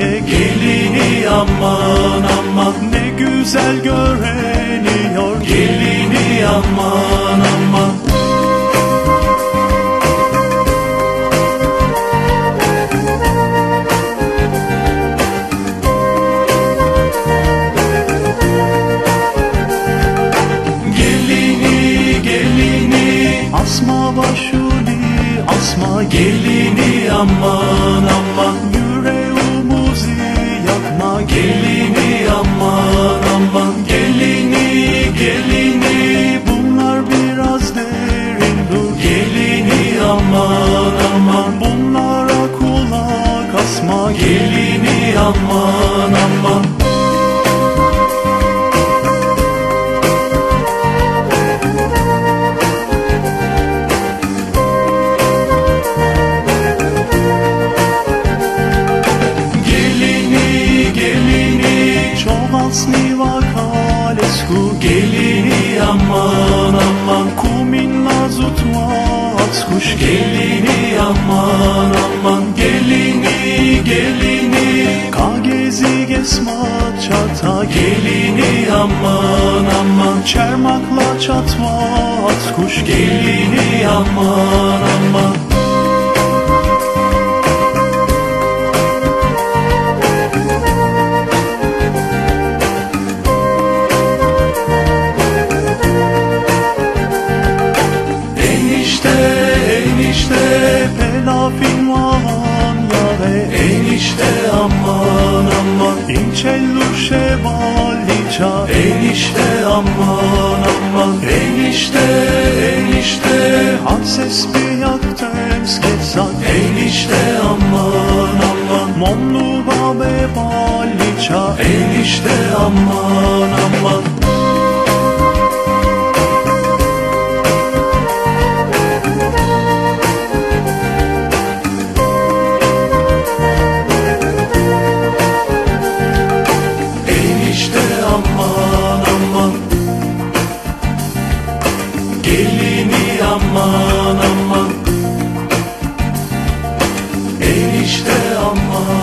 gelini aman aman Ne güzel göreniyor gelini aman aman. Asma başuli asma. Gelini aman asma gelini aman aman. Gelini gelini Čovasni vakalesku gelini aman Çermakla çatvat kuş gelini aman aman. Enişte Pelafin yare. Enişte aman aman. İnçellur şevaliça enişte aman aman. Enişte enişte. Hadses bir yaktems geçsat enişte aman aman. Momlu babe baliça enişte aman aman aman. Enişte aman.